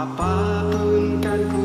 apapun kan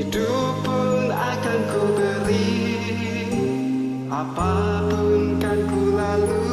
Hidup pun akan ku beri. Apa pun kan ku lalui.